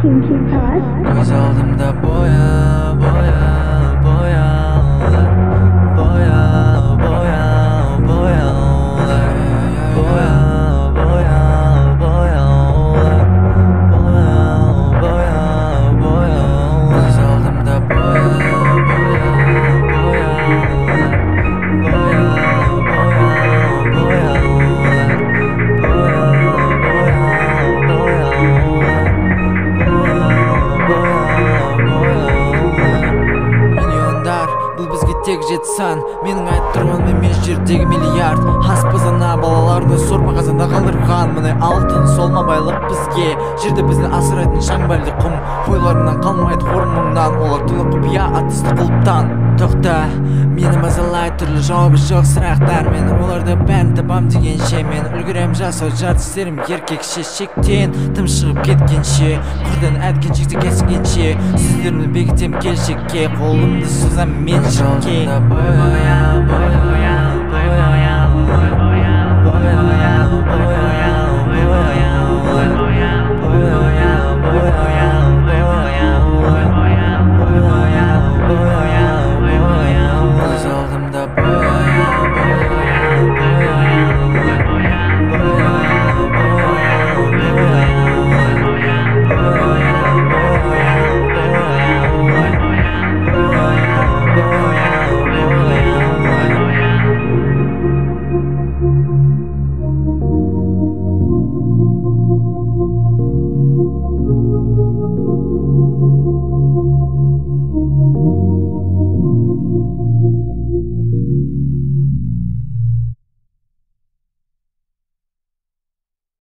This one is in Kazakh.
kinky all them that boy тек жетсан. Менің айтып тұрғаным емес жердегі миллиард. Аспазана алтын сол ма байлық бізге жерде бізді асырайтын шаңбәлді құм қойларынан қалмайды хор мұңнан олар тұлы құпия атысты құлыптан тоқта мені мазалайды түрлі жауабы жоқ сұрақтар мен оларды бәрін табам дегенше мен үлгерем жасау жарты істерім еркекше шектен тым шығып кеткенше құрдан әткеншекте кесінгенше сөздерімді бекітем келешекке қолымды созам мен